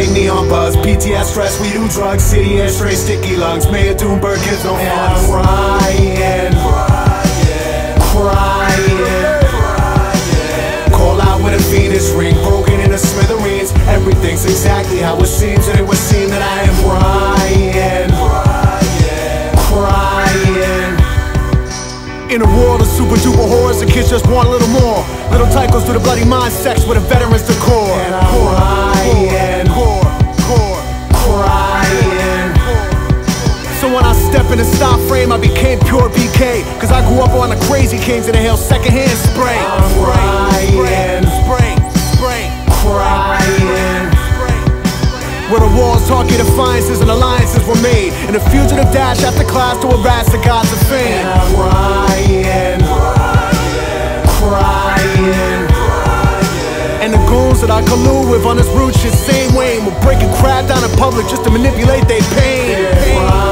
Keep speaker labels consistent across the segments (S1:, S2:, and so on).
S1: neon buzz. PTS stress, we do drugs. City air straight sticky lungs. Mayor Doomberg gives no fucks. Crying, crying. Call out with a Venus ring, broken in a smithereens. Everything's exactly how it seems, and it would seem that I am crying, crying. In a world of super duper horrors, the kids just want a little more. Little tychos do the bloody mind sex with a veteran's decor. And I'm crying, became pure BK. Cause I grew up on the crazy kings and inhale secondhand spray. I'm crying, spray, spray, crying. Where the walls you defiances and alliances were made. And the fugitive dash after class to harass the gods of fame. Crying, crying. And the goons that I collude with on this rude shit, same way. Will break and crap down in public just to manipulate their pain. Crying,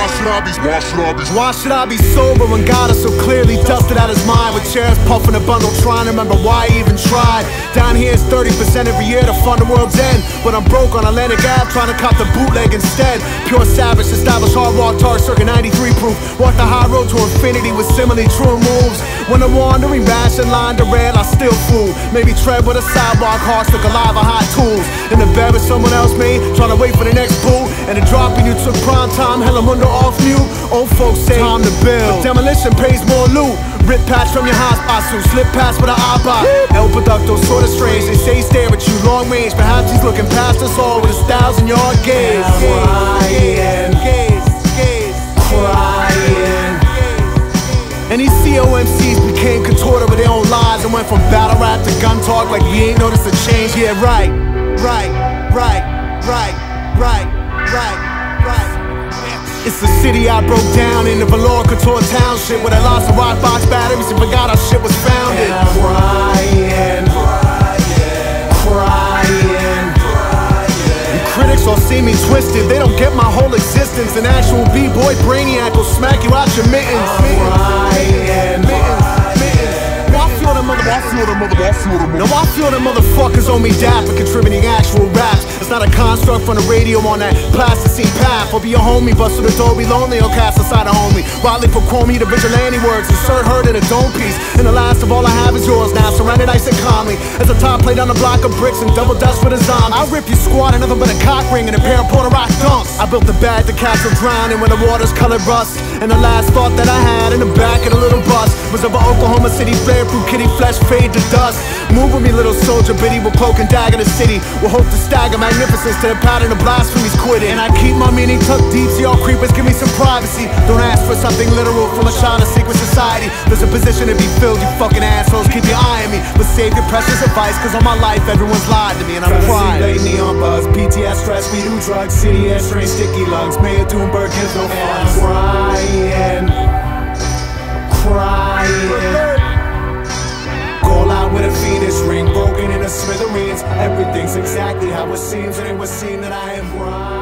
S1: Why should I be?
S2: Why should I be? Why should I be
S1: sober when God is so clearly dusted out his mind with chairs puffing a bundle, trying to remember why he even tried? Down here it's 30% every year to fund the world's end, but I'm broke on Atlantic Ave trying to cop the bootleg instead. Pure savage, established hard walk, tar circa 93 proof. Walk the high road to infinity with simile true moves. When I'm wandering, and line to rail, I still fool. Maybe tread with a sidewalk, heart stuck alive of hot tools. In the bed with someone else made, trying to wait for the next boo. And the dropping you took prime time, hella mundo off mute. Old folks say time to build. But demolition pays more loot. Rip patch from your hotspot suit, slip past with an iPod. El Producto sorta strange. They say stare at you long range. Perhaps he's looking past us all with his thousand yard gaze. Crying, gaze, gaze, crying. And these COMCs became contorted with their own lives and went from battle rap to gun talk like we ain't noticed a change. Yeah, right, right, right, right, right, right. It's the city I broke down in the Valor Couture Township where they lost the rock box batteries and forgot our shit was founded. And I'm crying, crying, crying. Critics all see me twisted, they don't get my whole existence. An actual B-boy brainiac will smack you out your mittens. Crying, the I feel the mother. No, I feel the motherfuckers owe me dap for contributing actual raps. It's not a construct from the radio on that plasticine path. Or be a homie, bust through the door, be lonely, or cast aside a homie. Riley for Chromie, the vigilante works, insert her in a dome piece. And the last of all I have is yours now, surrounded nice and calmly. As a top plate on a block of bricks and double dust for the zombie. I'll rip your squad, and nothing but a cock ring and a pair of Puerto Rock. I built the bag to catch drowning when the water's colored rust. And the last thought that I had in the back of the little bus was of an Oklahoma City flare through kitty flesh fade to dust. Move with me, little soldier, biddy, will cloak and dagger the city. We'll hope to stagger magnificence to the pattern of blasphemies quitting. And I keep my meaning tucked deep, so y'all creepers give me some privacy. Don't ask for something literal from a of secret society. There's a position to be filled, you fucking assholes. Keep your eye on me, but save your precious advice, cause all my life everyone's lied to me and I'm crying. Late neon buzz, PTS stress, we do drugs, city air sticky lungs. Mayor Doomberg gives no fucks. Crying, crying. Call out with a Venus ring, broken in a smithereens. Everything's exactly how it seems, and it would seem that I am right.